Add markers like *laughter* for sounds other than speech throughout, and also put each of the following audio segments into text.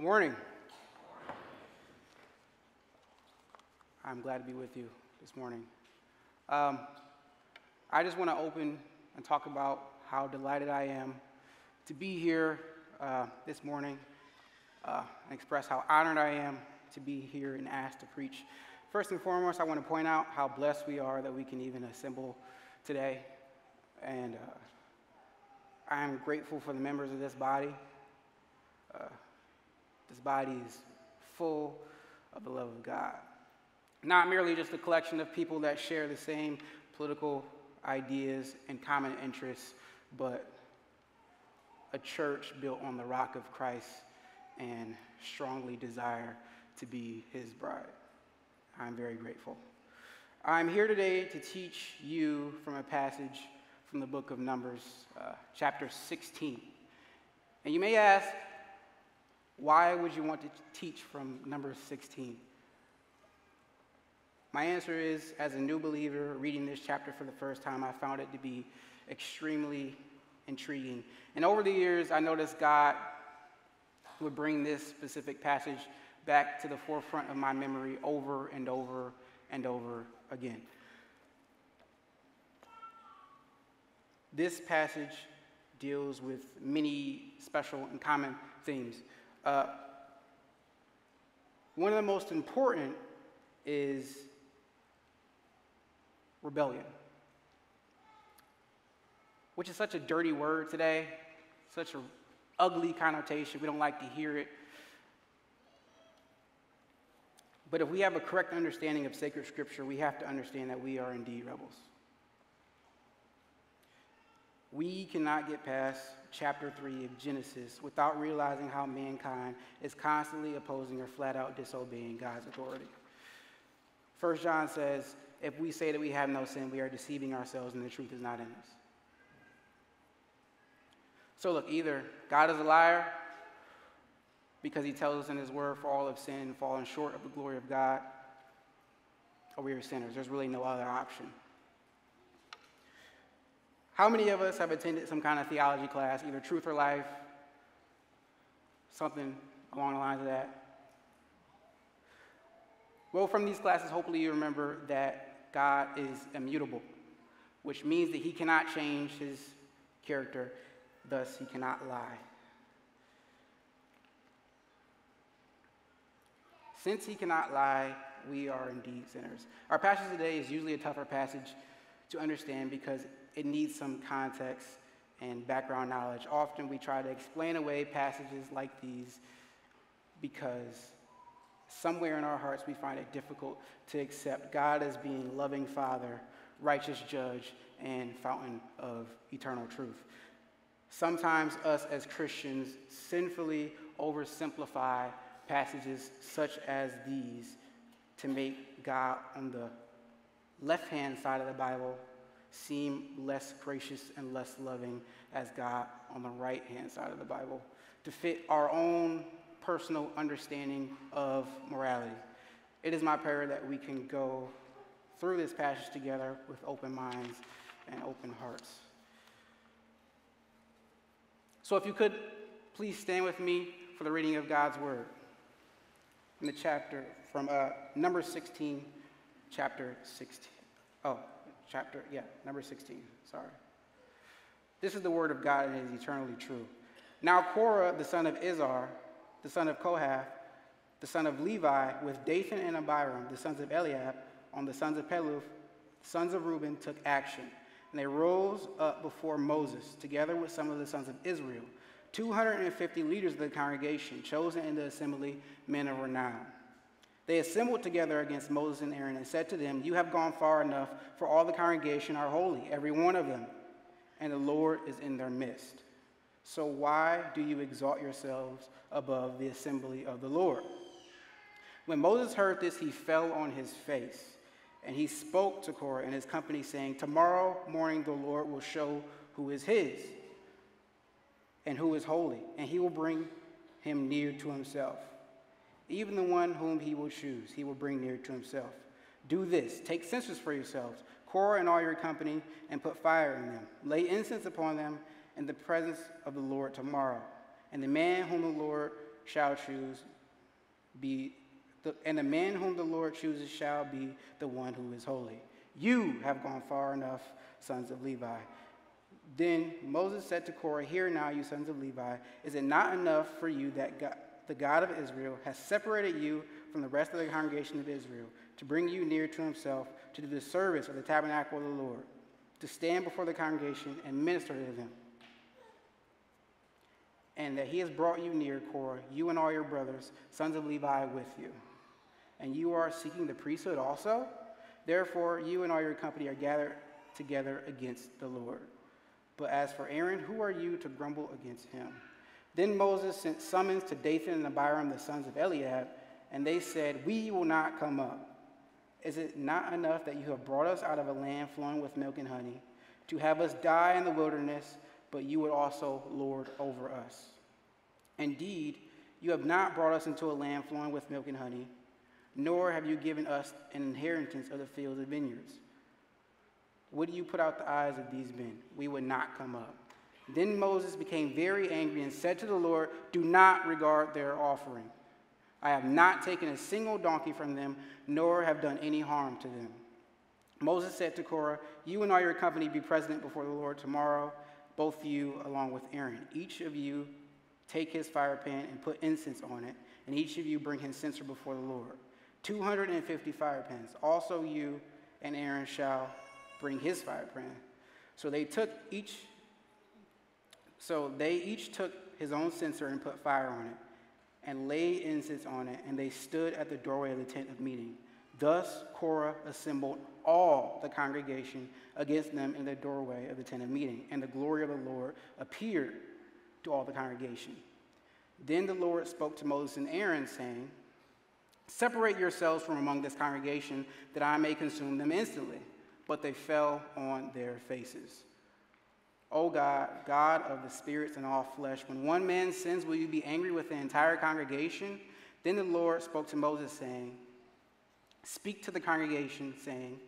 Good morning. I'm glad to be with you this morning. Um, I just want to open and talk about how delighted I am to be here uh, this morning uh, and express how honored I am to be here and asked to preach. First and foremost, I want to point out how blessed we are that we can even assemble today. And uh, I am grateful for the members of this body. This body is full of the love of God. Not merely just a collection of people that share the same political ideas and common interests, but a church built on the rock of Christ and strongly desire to be his bride. I'm very grateful. I'm here today to teach you from a passage from the book of Numbers, uh, chapter 16. And you may ask, why would you want to teach from number 16? My answer is as a new believer reading this chapter for the first time, I found it to be extremely intriguing. And over the years, I noticed God would bring this specific passage back to the forefront of my memory over and over and over again. This passage deals with many special and common themes. Uh, one of the most important is rebellion, which is such a dirty word today, such an ugly connotation. We don't like to hear it. But if we have a correct understanding of sacred scripture, we have to understand that we are indeed rebels. We cannot get past chapter 3 of Genesis without realizing how mankind is constantly opposing or flat out disobeying God's authority. First John says, if we say that we have no sin, we are deceiving ourselves and the truth is not in us. So look, either God is a liar because he tells us in his word, for all sinned and fallen short of the glory of God, or we are sinners. There's really no other option. How many of us have attended some kind of theology class, either truth or life, something along the lines of that? Well, from these classes, hopefully you remember that God is immutable, which means that he cannot change his character, thus, he cannot lie. Since he cannot lie, we are indeed sinners. Our passage today is usually a tougher passage to understand because it needs some context and background knowledge. Often we try to explain away passages like these because somewhere in our hearts we find it difficult to accept God as being loving Father, righteous judge, and fountain of eternal truth. Sometimes us as Christians sinfully oversimplify passages such as these to make God on the left hand side of the Bible seem less gracious and less loving as God on the right hand side of the Bible to fit our own personal understanding of morality. It is my prayer that we can go through this passage together with open minds and open hearts. So, if you could please stand with me for the reading of God's word in the chapter from uh, number 16, chapter 16. Oh, chapter, yeah, number 16, sorry. This is the word of God and it is eternally true. Now Korah, the son of Izhar, the son of Kohath, the son of Levi, with Dathan and Abiram, the sons of Eliab, on the sons of Peleth, sons of Reuben, took action. And they rose up before Moses, together with some of the sons of Israel, 250 leaders of the congregation, chosen in the assembly, men of renown. They assembled together against Moses and Aaron and said to them, You have gone far enough, for all the congregation are holy, every one of them, and the Lord is in their midst. So why do you exalt yourselves above the assembly of the Lord? When Moses heard this, he fell on his face, and he spoke to Korah and his company, saying, Tomorrow morning the Lord will show who is his and who is holy, and he will bring him near to himself. Even the one whom he will choose, he will bring near to himself. Do this take censers for yourselves, Korah and all your company, and put fire in them. Lay incense upon them in the presence of the Lord tomorrow. And the man whom the Lord shall choose be the, and the man whom the Lord chooses shall be the one who is holy. You have gone far enough, sons of Levi. Then Moses said to Korah, Hear now, you sons of Levi, is it not enough for you that God, the God of Israel has separated you from the rest of the congregation of Israel to bring you near to himself, to do the service of the tabernacle of the Lord, to stand before the congregation and minister to them? And that he has brought you near, Korah, you and all your brothers, sons of Levi, with you. And you are seeking the priesthood also? Therefore, you and all your company are gathered together against the Lord. But as for Aaron, who are you to grumble against him? Then Moses sent summons to Dathan and Abiram, the sons of Eliab, and they said, We will not come up. Is it not enough that you have brought us out of a land flowing with milk and honey, to have us die in the wilderness, but you would also lord over us? Indeed, you have not brought us into a land flowing with milk and honey, nor have you given us an inheritance of the fields and vineyards. Would you put out the eyes of these men? We would not come up. Then Moses became very angry and said to the Lord, Do not regard their offering. I have not taken a single donkey from them, nor have done any harm to them. Moses said to Korah, You and all your company be present before the Lord tomorrow, both you along with Aaron. Each of you take his fire pan and put incense on it, and each of you bring his censer before the Lord. 250 fire pans. Also, you and Aaron shall bring his fire pan. So they took each. So they each took his own censer and put fire on it, and laid incense on it, and they stood at the doorway of the tent of meeting. Thus Korah assembled all the congregation against them in the doorway of the tent of meeting, and the glory of the Lord appeared to all the congregation. Then the Lord spoke to Moses and Aaron, saying, Separate yourselves from among this congregation, that I may consume them instantly. But they fell on their faces. O God, God of the spirits and all flesh, when one man sins, will you be angry with the entire congregation? Then the Lord spoke to Moses, saying, Speak to the congregation, saying,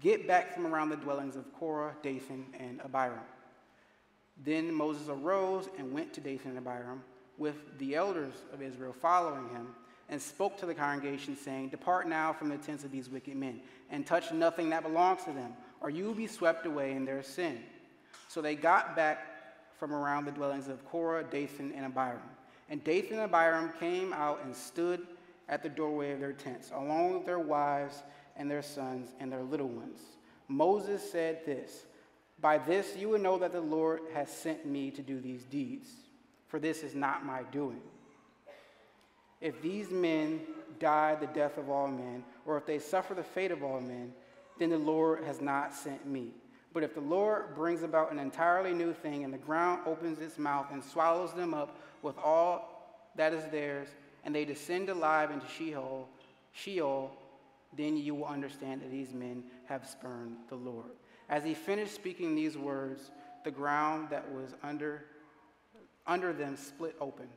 Get back from around the dwellings of Korah, Dathan, and Abiram. Then Moses arose and went to Dathan and Abiram, with the elders of Israel following him and spoke to the congregation, saying, Depart now from the tents of these wicked men, and touch nothing that belongs to them, or you will be swept away in their sin. So they got back from around the dwellings of Korah, Dathan, and Abiram. And Dathan and Abiram came out and stood at the doorway of their tents, along with their wives and their sons and their little ones. Moses said this By this you will know that the Lord has sent me to do these deeds, for this is not my doing. If these men die the death of all men, or if they suffer the fate of all men, then the Lord has not sent me. But if the Lord brings about an entirely new thing, and the ground opens its mouth and swallows them up with all that is theirs, and they descend alive into Sheol, Sheol, then you will understand that these men have spurned the Lord. As he finished speaking these words, the ground that was under, under them split open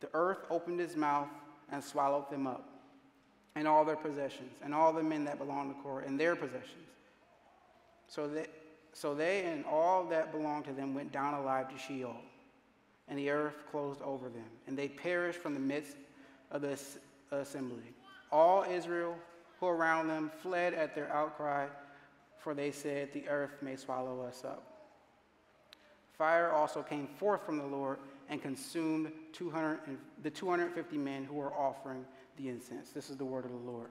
the earth opened its mouth and swallowed them up, and all their possessions, and all the men that belonged to Korah, and their possessions. So that so they and all that belonged to them went down alive to Sheol, and the earth closed over them, and they perished from the midst of the assembly. All Israel who around them fled at their outcry, for they said, The earth may swallow us up. Fire also came forth from the Lord and consumed 200 the 250 men who were offering the incense. This is the word of the Lord.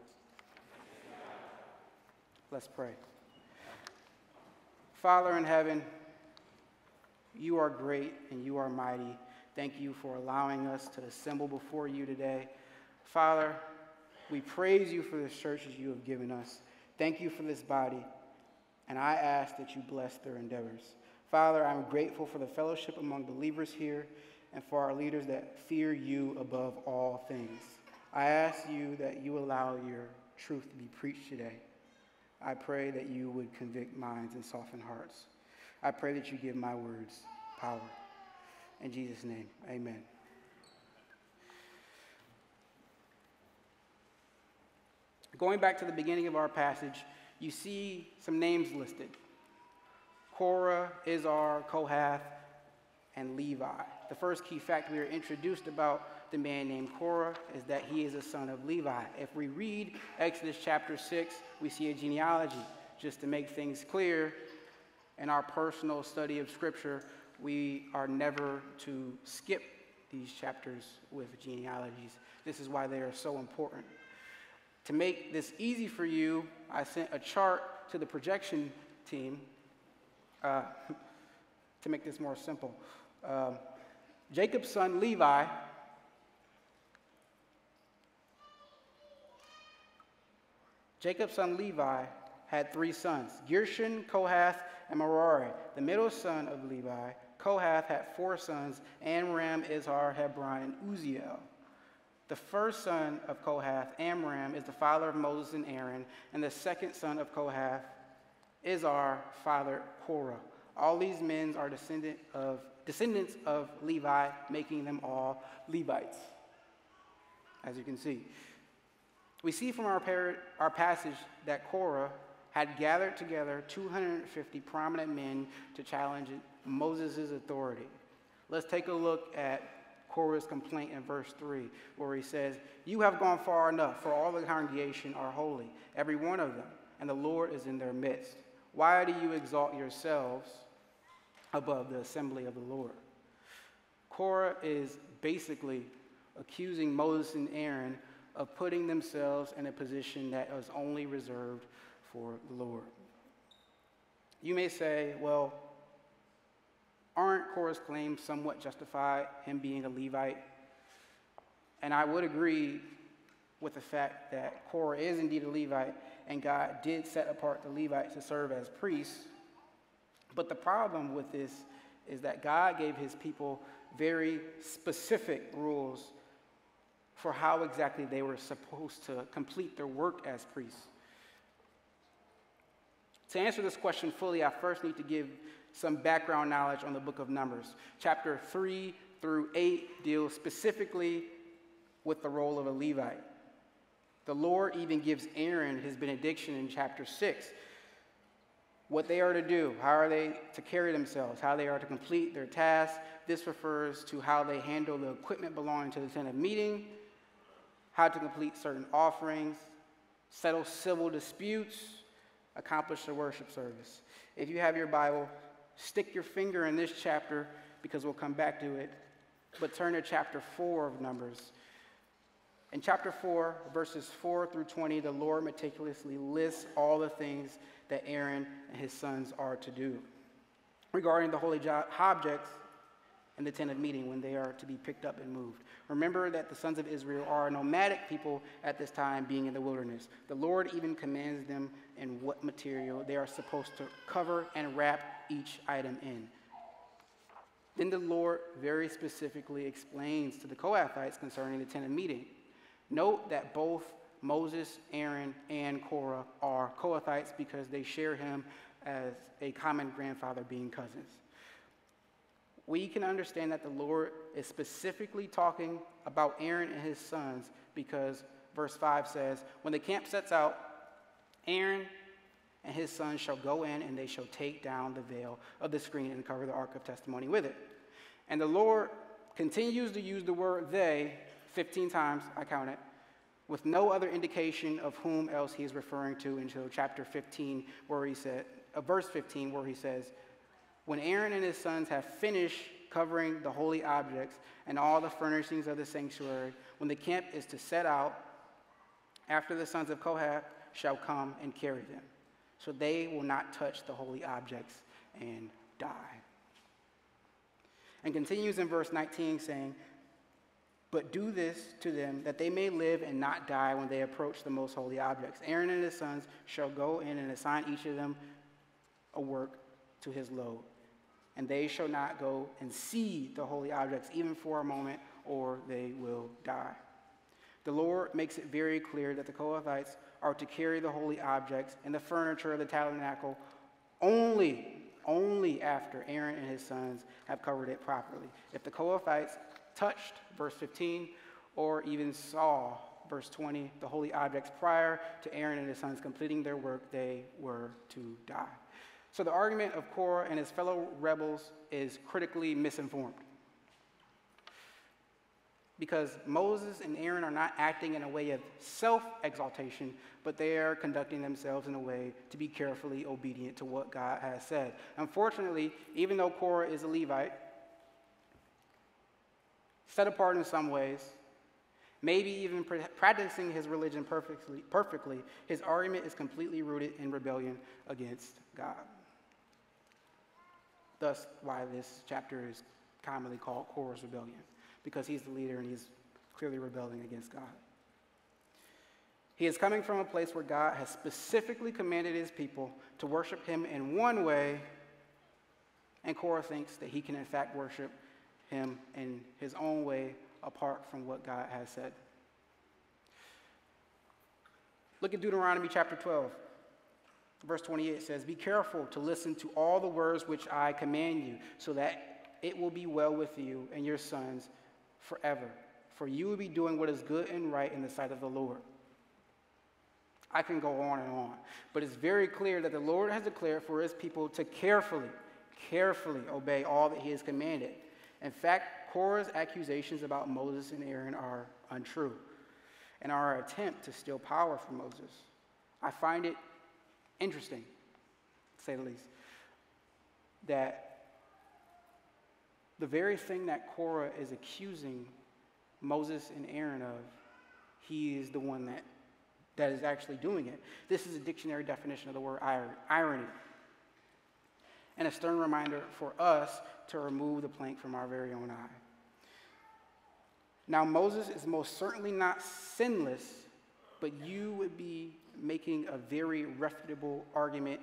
Let's pray. Father in heaven, you are great and you are mighty. Thank you for allowing us to assemble before you today. Father, we praise you for the churches you have given us. Thank you for this body, and I ask that you bless their endeavors. Father, I'm grateful for the fellowship among believers here and for our leaders that fear you above all things. I ask you that you allow your truth to be preached today. I pray that you would convict minds and soften hearts. I pray that you give my words power. In Jesus' name, amen. Going back to the beginning of our passage, you see some names listed Korah, Izhar, Kohath, and Levi. The first key fact we are introduced about the man named Korah is that he is a son of Levi. If we read Exodus chapter 6, we see a genealogy. Just to make things clear, in our personal study of Scripture, we are never to skip these chapters with genealogies. This is why they are so important. To make this easy for you, I sent a chart to the projection team uh, *laughs* to make this more simple. Um, Jacob's son Levi Jacob's son Levi had three sons Gershon, Kohath, and Merari. The middle son of Levi, Kohath, had four sons Amram, Izhar, Hebron, and Uzziel. The first son of Kohath, Amram, is the father of Moses and Aaron, and the second son of Kohath, Izhar, father Korah. All these men are descendant of, descendants of Levi, making them all Levites, as you can see. We see from our, par- our passage that Korah had gathered together 250 prominent men to challenge Moses' authority. Let's take a look at Korah's complaint in verse 3, where he says, You have gone far enough, for all the congregation are holy, every one of them, and the Lord is in their midst. Why do you exalt yourselves above the assembly of the Lord? Korah is basically accusing Moses and Aaron of putting themselves in a position that is only reserved for the Lord. You may say, well, aren't Korah's claims somewhat justified, him being a Levite? And I would agree with the fact that Korah is indeed a Levite, and God did set apart the Levites to serve as priests. But the problem with this is that God gave his people very specific rules for how exactly they were supposed to complete their work as priests. To answer this question fully, I first need to give some background knowledge on the book of Numbers. Chapter 3 through 8 deals specifically with the role of a Levite. The Lord even gives Aaron his benediction in chapter 6. What they are to do, how are they to carry themselves, how they are to complete their tasks. This refers to how they handle the equipment belonging to the tent of meeting, how to complete certain offerings, settle civil disputes, accomplish the worship service. If you have your Bible, stick your finger in this chapter because we'll come back to it. But turn to chapter 4 of Numbers. In chapter 4, verses 4 through 20, the Lord meticulously lists all the things that Aaron and his sons are to do. Regarding the holy objects, in the tent of meeting when they are to be picked up and moved. Remember that the sons of Israel are a nomadic people at this time, being in the wilderness. The Lord even commands them in what material they are supposed to cover and wrap each item in. Then the Lord very specifically explains to the Kohathites concerning the tent of meeting. Note that both Moses, Aaron, and Korah are Kohathites because they share him as a common grandfather, being cousins we can understand that the Lord is specifically talking about Aaron and his sons because verse 5 says, When the camp sets out, Aaron and his sons shall go in and they shall take down the veil of the screen and cover the ark of testimony with it. And the Lord continues to use the word they 15 times, I count it, with no other indication of whom else he is referring to until chapter 15, where he said, uh, verse 15, where he says, when Aaron and his sons have finished covering the holy objects and all the furnishings of the sanctuary, when the camp is to set out, after the sons of Kohath shall come and carry them. So they will not touch the holy objects and die. And continues in verse 19 saying, But do this to them that they may live and not die when they approach the most holy objects. Aaron and his sons shall go in and assign each of them a work to his load and they shall not go and see the holy objects even for a moment, or they will die. The Lord makes it very clear that the Kohathites are to carry the holy objects and the furniture of the tabernacle only, only after Aaron and his sons have covered it properly. If the Kohathites touched, verse 15, or even saw, verse 20, the holy objects prior to Aaron and his sons completing their work, they were to die. So the argument of Korah and his fellow rebels is critically misinformed. Because Moses and Aaron are not acting in a way of self exaltation, but they are conducting themselves in a way to be carefully obedient to what God has said. Unfortunately, even though Korah is a Levite, set apart in some ways, maybe even practicing his religion perfectly, perfectly, his argument is completely rooted in rebellion against God. Thus, why this chapter is commonly called Korah's rebellion, because he's the leader and he's clearly rebelling against God. He is coming from a place where God has specifically commanded his people to worship him in one way, and Korah thinks that he can, in fact, worship him in his own way apart from what God has said. Look at Deuteronomy chapter 12. Verse 28 says, Be careful to listen to all the words which I command you, so that it will be well with you and your sons forever. For you will be doing what is good and right in the sight of the Lord. I can go on and on, but it's very clear that the Lord has declared for his people to carefully, carefully obey all that he has commanded. In fact, Korah's accusations about Moses and Aaron are untrue and are our attempt to steal power from Moses. I find it interesting, to say the least, that the very thing that Korah is accusing Moses and Aaron of, he is the one that, that is actually doing it. This is a dictionary definition of the word irony. And a stern reminder for us to remove the plank from our very own eye. Now, Moses is most certainly not sinless, but you would be making a very reputable argument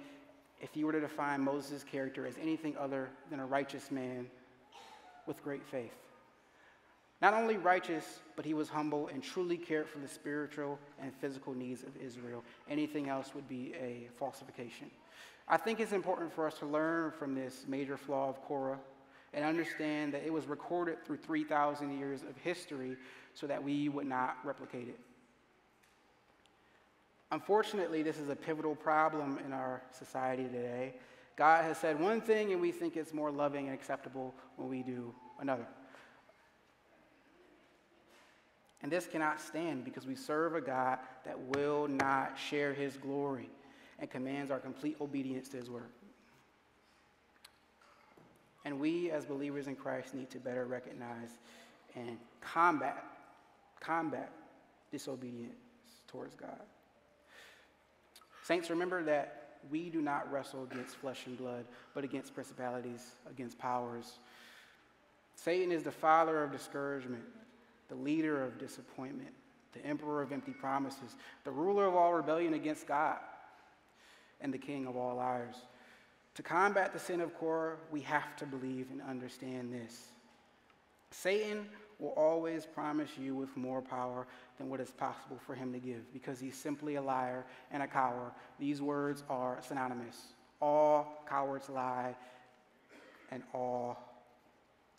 if you were to define Moses' character as anything other than a righteous man with great faith. Not only righteous, but he was humble and truly cared for the spiritual and physical needs of Israel. Anything else would be a falsification. I think it's important for us to learn from this major flaw of Korah and understand that it was recorded through 3,000 years of history so that we would not replicate it. Unfortunately, this is a pivotal problem in our society today. God has said one thing, and we think it's more loving and acceptable when we do another. And this cannot stand because we serve a God that will not share his glory and commands our complete obedience to his word. And we, as believers in Christ, need to better recognize and combat, combat disobedience towards God. Saints, remember that we do not wrestle against flesh and blood, but against principalities, against powers. Satan is the father of discouragement, the leader of disappointment, the emperor of empty promises, the ruler of all rebellion against God, and the king of all liars. To combat the sin of Korah, we have to believe and understand this. Satan will always promise you with more power than what is possible for him to give because he's simply a liar and a coward. These words are synonymous. All cowards lie, and all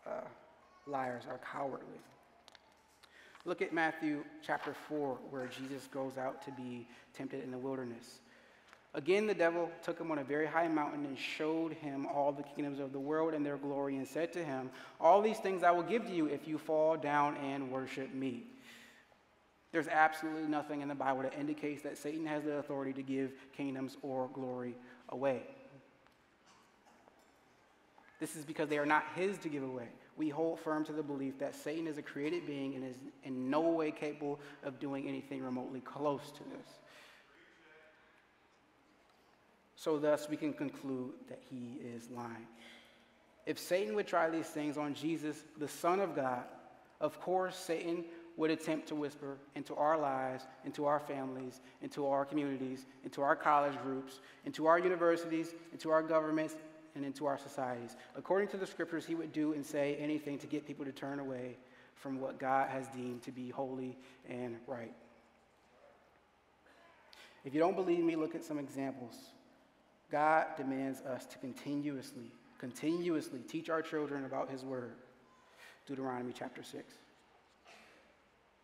uh, liars are cowardly. Look at Matthew chapter 4, where Jesus goes out to be tempted in the wilderness. Again, the devil took him on a very high mountain and showed him all the kingdoms of the world and their glory, and said to him, All these things I will give to you if you fall down and worship me. There's absolutely nothing in the Bible that indicates that Satan has the authority to give kingdoms or glory away. This is because they are not his to give away. We hold firm to the belief that Satan is a created being and is in no way capable of doing anything remotely close to this. So, thus, we can conclude that he is lying. If Satan would try these things on Jesus, the Son of God, of course, Satan would attempt to whisper into our lives, into our families, into our communities, into our college groups, into our universities, into our governments, and into our societies. According to the scriptures, he would do and say anything to get people to turn away from what God has deemed to be holy and right. If you don't believe me, look at some examples. God demands us to continuously, continuously teach our children about his word. Deuteronomy chapter 6.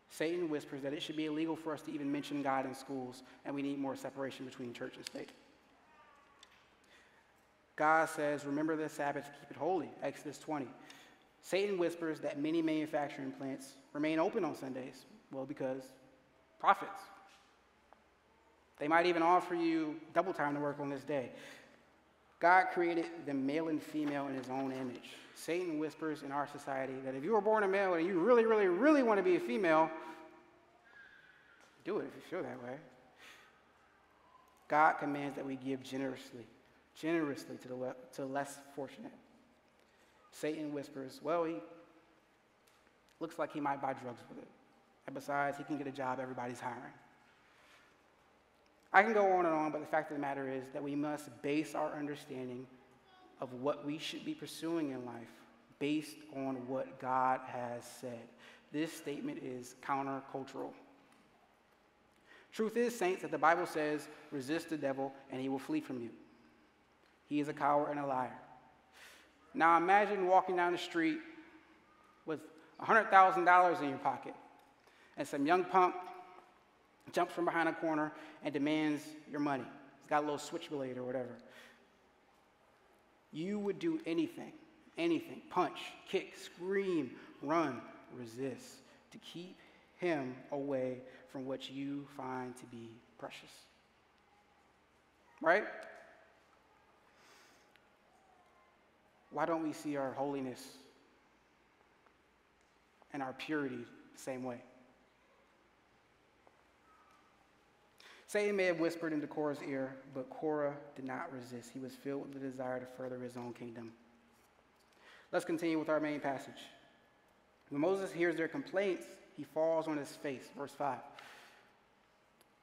Satan whispers that it should be illegal for us to even mention God in schools, and we need more separation between church and state. God says, Remember the Sabbath, keep it holy, Exodus 20. Satan whispers that many manufacturing plants remain open on Sundays. Well, because profits. They might even offer you double time to work on this day. God created them male and female in his own image. Satan whispers in our society that if you were born a male and you really, really, really want to be a female, do it if you feel that way. God commands that we give generously, generously to the, le- to the less fortunate. Satan whispers, well, he looks like he might buy drugs with it. And besides, he can get a job everybody's hiring. I can go on and on, but the fact of the matter is that we must base our understanding of what we should be pursuing in life based on what God has said. This statement is countercultural. Truth is, saints, that the Bible says, resist the devil and he will flee from you. He is a coward and a liar. Now imagine walking down the street with $100,000 in your pocket and some young punk jumps from behind a corner and demands your money. He's got a little switchblade or whatever. You would do anything, anything punch, kick, scream, run, resist to keep him away from what you find to be precious. Right? Why don't we see our holiness and our purity the same way? Satan may have whispered into Korah's ear, but Korah did not resist. He was filled with the desire to further his own kingdom. Let's continue with our main passage. When Moses hears their complaints, he falls on his face. Verse 5.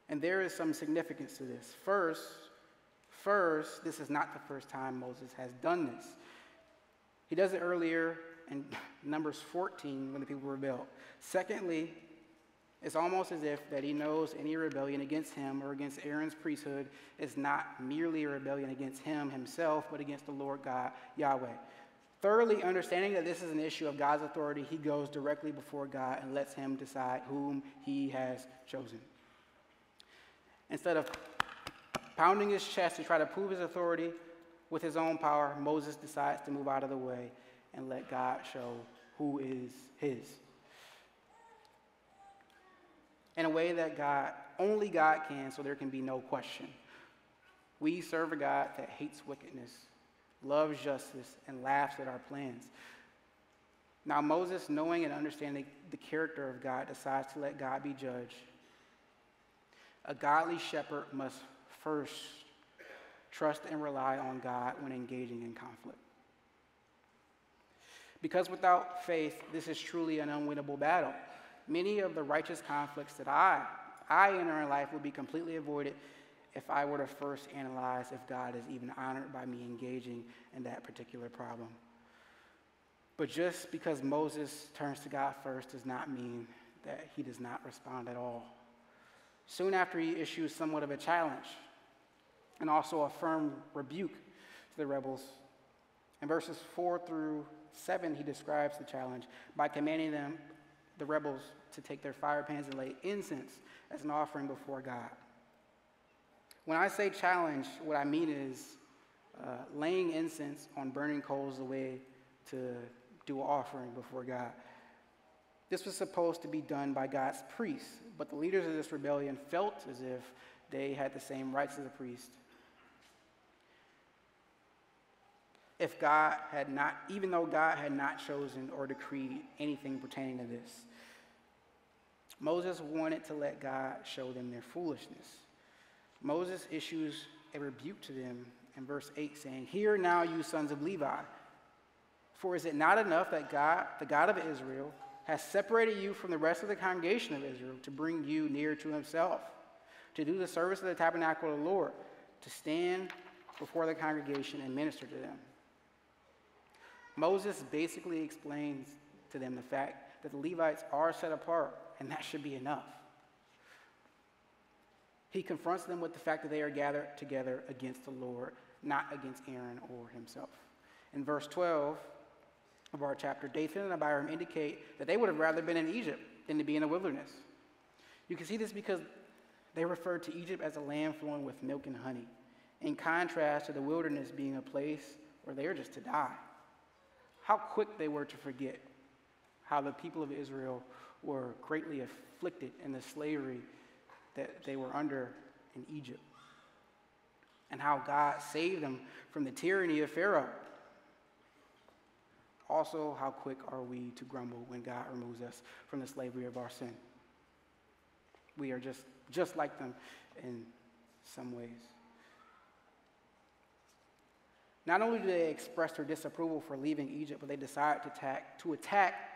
And there is some significance to this. First, first, this is not the first time Moses has done this. He does it earlier in *laughs* Numbers 14 when the people rebelled. Secondly, it's almost as if that he knows any rebellion against him or against Aaron's priesthood is not merely a rebellion against him himself, but against the Lord God, Yahweh. Thoroughly understanding that this is an issue of God's authority, he goes directly before God and lets him decide whom he has chosen. Instead of pounding his chest to try to prove his authority with his own power, Moses decides to move out of the way and let God show who is his in a way that God, only God can, so there can be no question. We serve a God that hates wickedness, loves justice, and laughs at our plans. Now, Moses, knowing and understanding the character of God, decides to let God be judge. A godly shepherd must first trust and rely on God when engaging in conflict. Because without faith, this is truly an unwinnable battle many of the righteous conflicts that I, I enter in life will be completely avoided if I were to first analyze if God is even honored by me engaging in that particular problem. But just because Moses turns to God first does not mean that he does not respond at all. Soon after, he issues somewhat of a challenge and also a firm rebuke to the rebels. In verses 4 through 7, he describes the challenge by commanding them, the rebels, to take their fire pans and lay incense as an offering before God. When I say challenge, what I mean is uh, laying incense on burning coals the way to do an offering before God. This was supposed to be done by God's priests, but the leaders of this rebellion felt as if they had the same rights as a priest. If God had not, even though God had not chosen or decreed anything pertaining to this. Moses wanted to let God show them their foolishness. Moses issues a rebuke to them in verse 8, saying, Hear now, you sons of Levi, for is it not enough that God, the God of Israel, has separated you from the rest of the congregation of Israel to bring you near to himself, to do the service of the tabernacle of the Lord, to stand before the congregation and minister to them? Moses basically explains to them the fact that the Levites are set apart and that should be enough. He confronts them with the fact that they are gathered together against the Lord, not against Aaron or himself. In verse 12 of our chapter, Dathan and Abiram indicate that they would have rather been in Egypt than to be in the wilderness. You can see this because they referred to Egypt as a land flowing with milk and honey. in contrast to the wilderness being a place where they are just to die. How quick they were to forget how the people of Israel were greatly afflicted in the slavery that they were under in Egypt, and how God saved them from the tyranny of Pharaoh. Also, how quick are we to grumble when God removes us from the slavery of our sin? We are just, just like them in some ways. Not only do they express their disapproval for leaving Egypt, but they decide to attack, to attack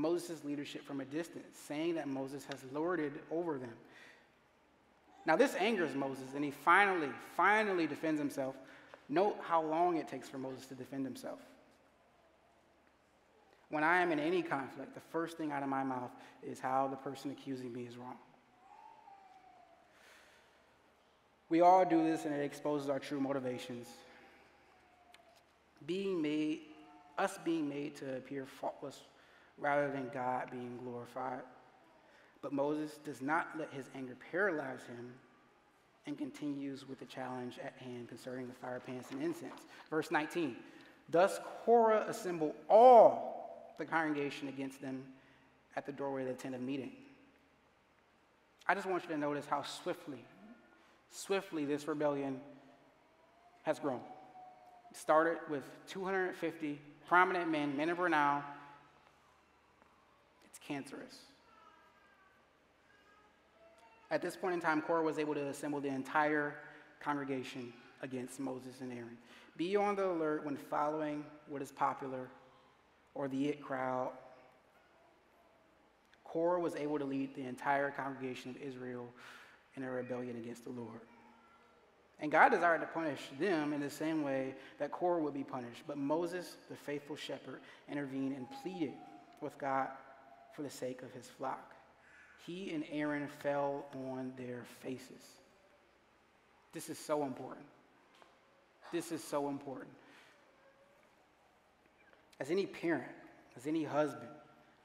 Moses' leadership from a distance, saying that Moses has lorded over them. Now, this angers Moses, and he finally, finally defends himself. Note how long it takes for Moses to defend himself. When I am in any conflict, the first thing out of my mouth is how the person accusing me is wrong. We all do this, and it exposes our true motivations. Being made, us being made to appear faultless rather than God being glorified. But Moses does not let his anger paralyze him and continues with the challenge at hand concerning the fire pans and incense. Verse 19 Thus Korah assembled all the congregation against them at the doorway of the tent of meeting. I just want you to notice how swiftly, swiftly this rebellion has grown. It started with 250 prominent men, men of renown. Cancerous. At this point in time, Korah was able to assemble the entire congregation against Moses and Aaron. Be on the alert when following what is popular or the it crowd. Korah was able to lead the entire congregation of Israel in a rebellion against the Lord. And God desired to punish them in the same way that Korah would be punished. But Moses, the faithful shepherd, intervened and pleaded with God for the sake of his flock he and Aaron fell on their faces. This is so important. This is so important. As any parent, as any husband,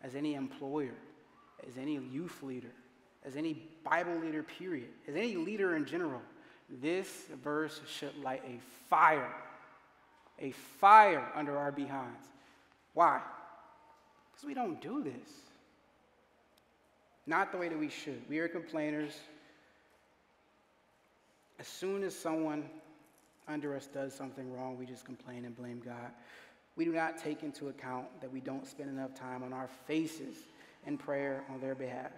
as any employer, as any youth leader, as any Bible leader, period, as any leader in general, this verse should light a fire, a fire under our behinds. Why? Because we don't do this. Not the way that we should. We are complainers. As soon as someone under us does something wrong, we just complain and blame God. We do not take into account that we don't spend enough time on our faces in prayer on their behalf.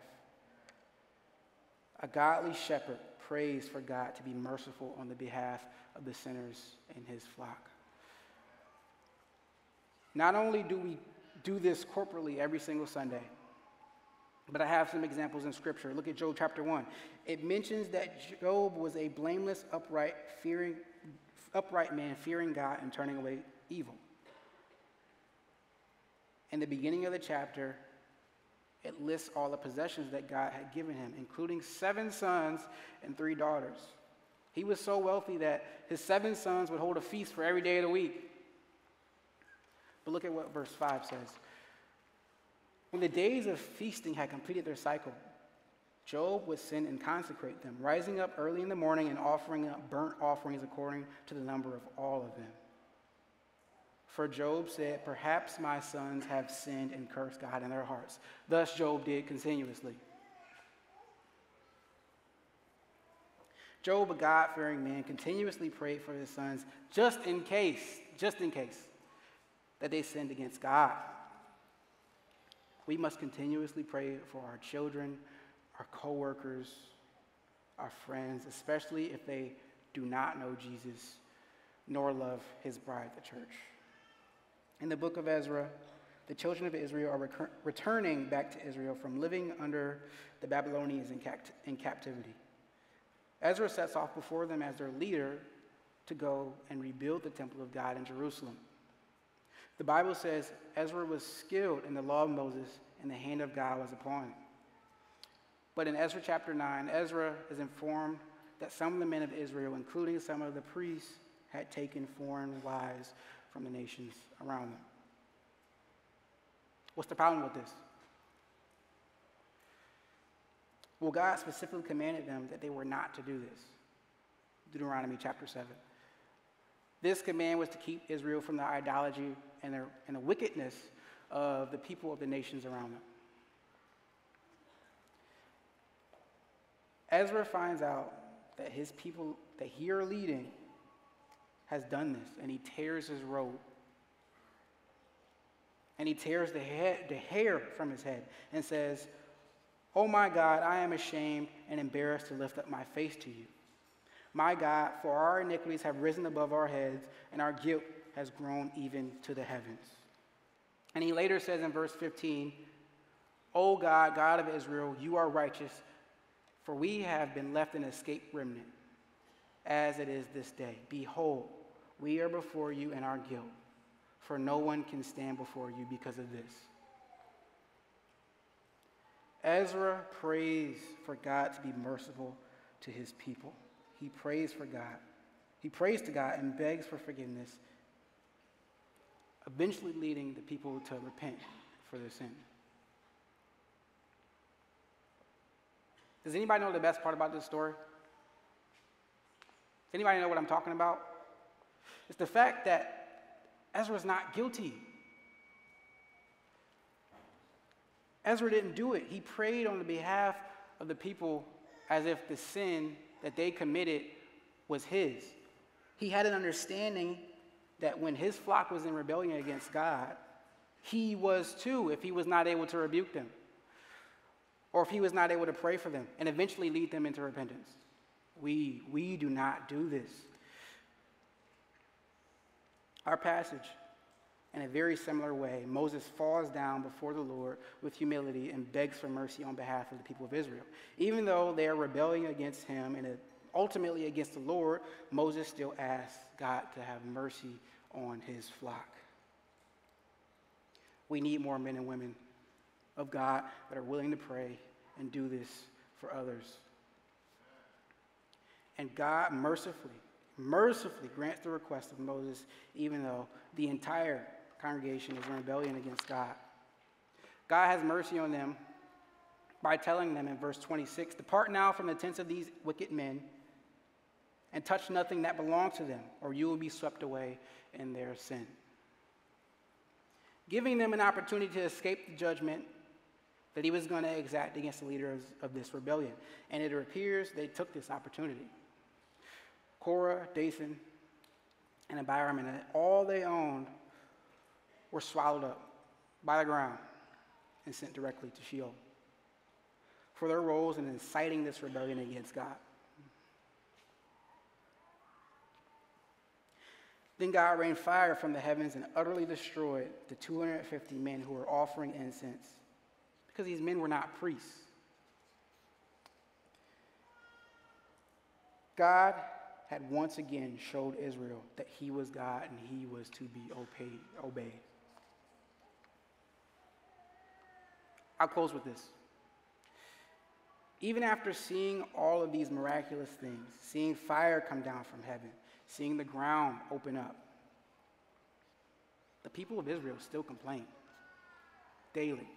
A godly shepherd prays for God to be merciful on the behalf of the sinners in his flock. Not only do we do this corporately every single Sunday, but I have some examples in Scripture. Look at Job chapter 1. It mentions that Job was a blameless, upright, fearing, upright man, fearing God and turning away evil. In the beginning of the chapter, it lists all the possessions that God had given him, including seven sons and three daughters. He was so wealthy that his seven sons would hold a feast for every day of the week. But look at what verse 5 says. When the days of feasting had completed their cycle, Job would send and consecrate them, rising up early in the morning and offering up burnt offerings according to the number of all of them. For Job said, Perhaps my sons have sinned and cursed God in their hearts. Thus Job did continuously. Job, a God fearing man, continuously prayed for his sons just in case, just in case, that they sinned against God. We must continuously pray for our children, our coworkers, our friends, especially if they do not know Jesus nor love his bride, the church. In the book of Ezra, the children of Israel are recur- returning back to Israel from living under the Babylonians in, in captivity. Ezra sets off before them as their leader to go and rebuild the temple of God in Jerusalem. The Bible says Ezra was skilled in the law of Moses, and the hand of God was upon him. But in Ezra chapter 9, Ezra is informed that some of the men of Israel, including some of the priests, had taken foreign wives from the nations around them. What's the problem with this? Well, God specifically commanded them that they were not to do this. Deuteronomy chapter 7. This command was to keep Israel from the idolatry and the, and the wickedness of the people of the nations around them. Ezra finds out that his people that he are leading has done this, and he tears his robe. And he tears the, head, the hair from his head and says, Oh my God, I am ashamed and embarrassed to lift up my face to you. My God, for our iniquities have risen above our heads, and our guilt has grown even to the heavens. And he later says in verse 15, O God, God of Israel, you are righteous, for we have been left an escaped remnant, as it is this day. Behold, we are before you in our guilt, for no one can stand before you because of this. Ezra prays for God to be merciful to his people. He prays for God. He prays to God and begs for forgiveness, eventually leading the people to repent for their sin. Does anybody know the best part about this story? Does anybody know what I'm talking about? It's the fact that Ezra's not guilty. Ezra didn't do it. He prayed on the behalf of the people as if the sin that they committed was his. He had an understanding that when his flock was in rebellion against God, he was too if he was not able to rebuke them or if he was not able to pray for them and eventually lead them into repentance. We, we do not do this. Our passage in a very similar way, Moses falls down before the Lord with humility and begs for mercy on behalf of the people of Israel. Even though they are rebelling against him and ultimately against the Lord, Moses still asks God to have mercy on his flock. We need more men and women of God that are willing to pray and do this for others. And God mercifully, mercifully grants the request of Moses, even though the entire congregation is in rebellion against God. God has mercy on them by telling them in verse 26 Depart now from the tents of these wicked men and touch nothing that belongs to them, or you will be swept away in their sin. Giving them an opportunity to escape the judgment that he was going to exact against the leaders of this rebellion. And it appears they took this opportunity. Korah, Dathan, and Abiram, and all they owned were swallowed up by the ground and sent directly to Sheol for their roles in inciting this rebellion against God. Then God rained fire from the heavens and utterly destroyed the 250 men who were offering incense because these men were not priests. God had once again showed Israel that he was God and he was to be obeyed. I'll close with this. Even after seeing all of these miraculous things, seeing fire come down from heaven, seeing the ground open up, the people of Israel still complain daily.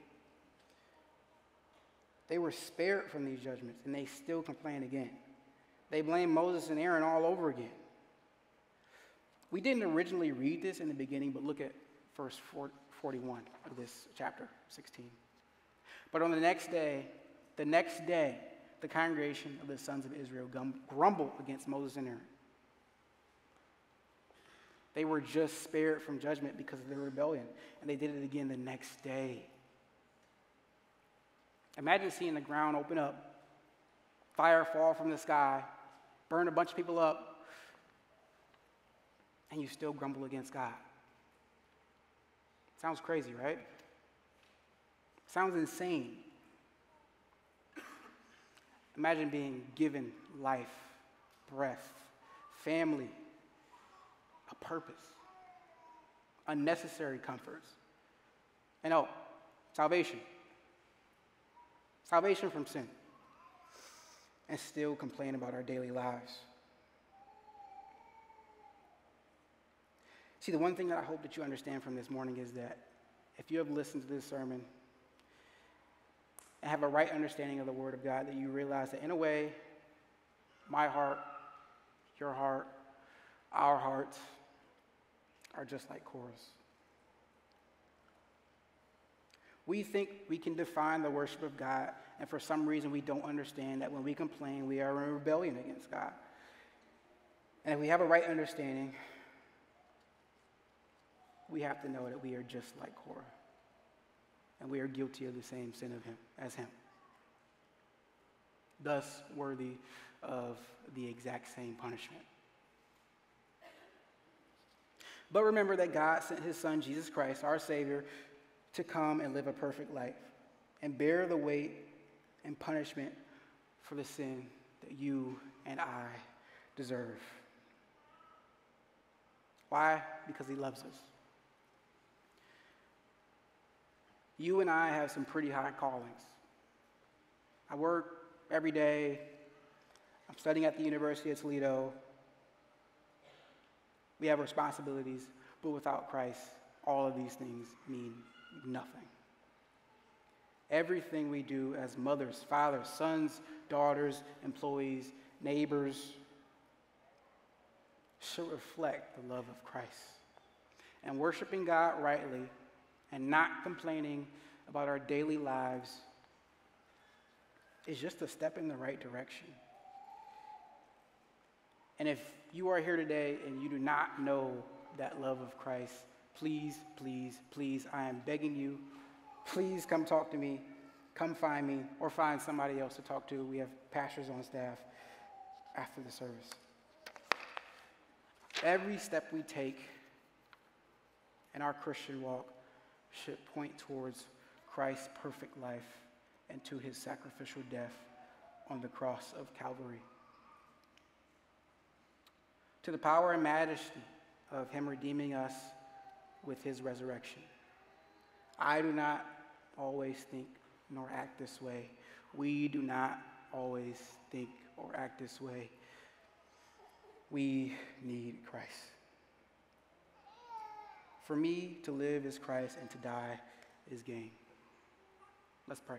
They were spared from these judgments and they still complain again. They blame Moses and Aaron all over again. We didn't originally read this in the beginning, but look at verse 41 of this chapter 16. But on the next day, the next day, the congregation of the sons of Israel grumbled against Moses and Aaron. They were just spared from judgment because of their rebellion, and they did it again the next day. Imagine seeing the ground open up, fire fall from the sky, burn a bunch of people up, and you still grumble against God. Sounds crazy, right? Sounds insane. Imagine being given life, breath, family, a purpose, unnecessary comforts, and oh, salvation. Salvation from sin. And still complain about our daily lives. See, the one thing that I hope that you understand from this morning is that if you have listened to this sermon and have a right understanding of the Word of God, that you realize that in a way, my heart, your heart, our hearts are just like Korah's. We think we can define the worship of God, and for some reason we don't understand that when we complain, we are in rebellion against God. And if we have a right understanding, we have to know that we are just like Korah. And we are guilty of the same sin of him as him. Thus worthy of the exact same punishment. But remember that God sent his son, Jesus Christ, our Savior, to come and live a perfect life and bear the weight and punishment for the sin that you and I deserve. Why? Because he loves us. You and I have some pretty high callings. I work every day. I'm studying at the University of Toledo. We have responsibilities, but without Christ, all of these things mean nothing. Everything we do as mothers, fathers, sons, daughters, employees, neighbors should reflect the love of Christ. And worshiping God rightly and not complaining about our daily lives is just a step in the right direction. And if you are here today and you do not know that love of Christ, please, please, please, I am begging you, please come talk to me. Come find me or find somebody else to talk to. We have pastors on staff after the service. Every step we take in our Christian walk should point towards Christ's perfect life and to his sacrificial death on the cross of Calvary. To the power and majesty of him redeeming us with his resurrection. I do not always think nor act this way. We do not always think or act this way. We need Christ. For me, to live is Christ, and to die is gain. Let's pray.